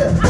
ask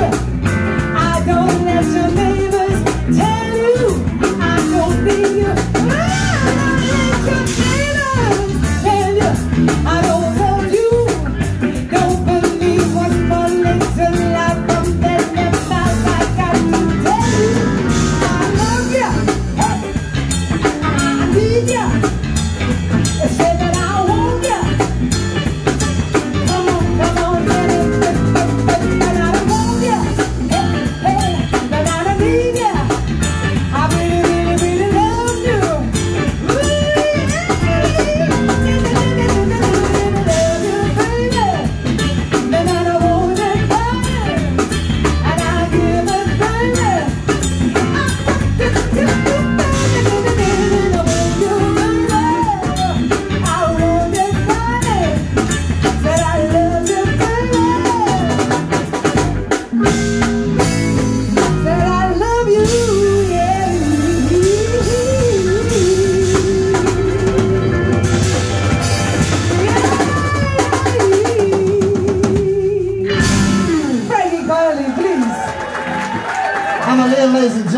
ladies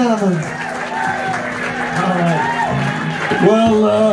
All right. Well, uh,